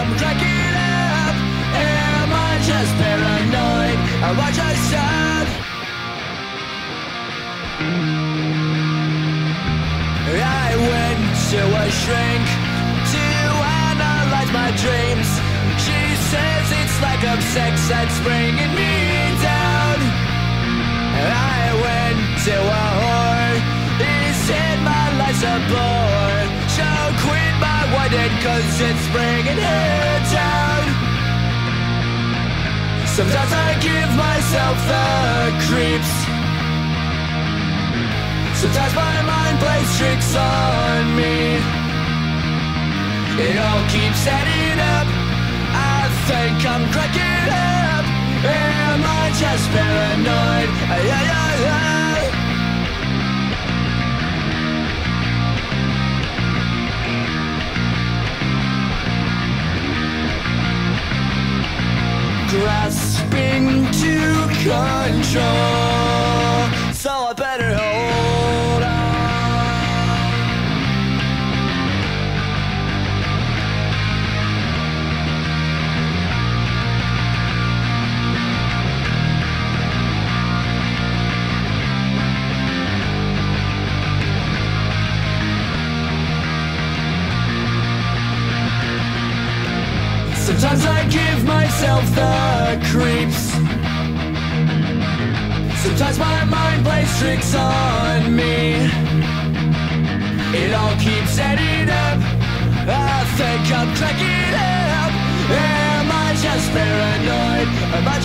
I'm cracking up. Am I just paranoid? Am I just sad? I went to a shrink to analyze my dreams. She says it's lack of sex that's bringing me down. I cause it's bringing her down. Sometimes I give myself the creeps. Sometimes my mind plays tricks on me. It all keeps adding up. I think I'm cracking up. Am I just paranoid? Grasping to control. I give myself the creeps. Sometimes my mind plays tricks on me. It all keeps adding up. I think I'm cracking up. Am I just paranoid? Am I